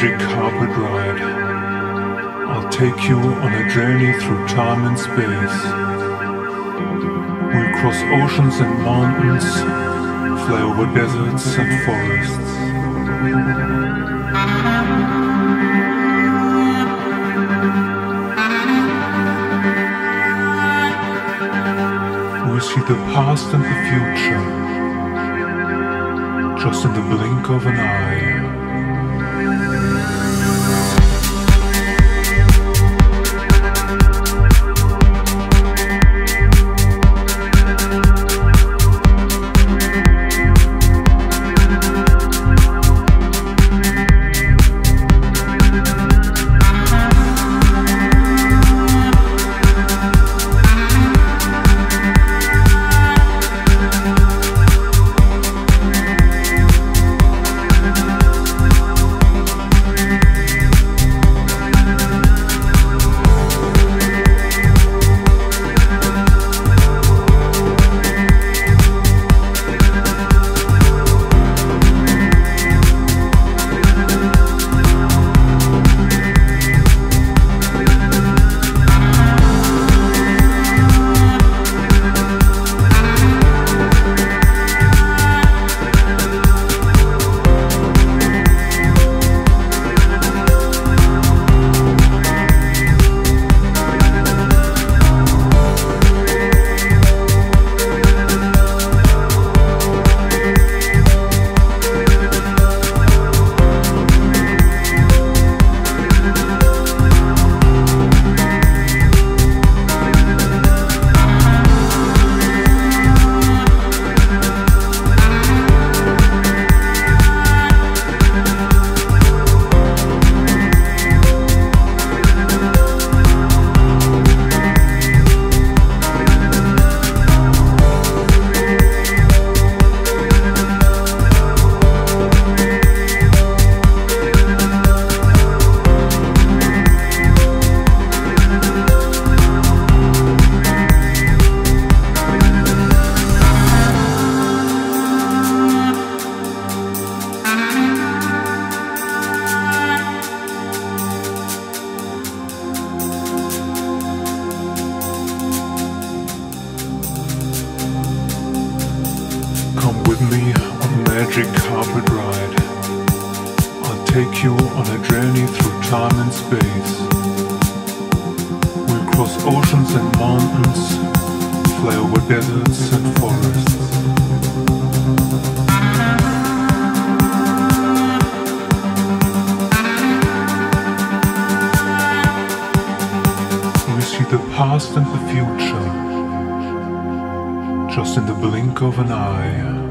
magic carpet ride. I'll take you on a journey through time and space. We'll cross oceans and mountains, fly over deserts and forests. We'll see the past and the future, just in the blink of an eye. With me on a magic carpet ride. I'll take you on a journey through time and space. We'll cross oceans and mountains, fly over deserts and forests. We see the past and the future, just in the blink of an eye.